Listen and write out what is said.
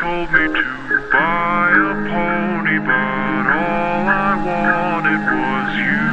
told me to buy a pony, but all I wanted was you.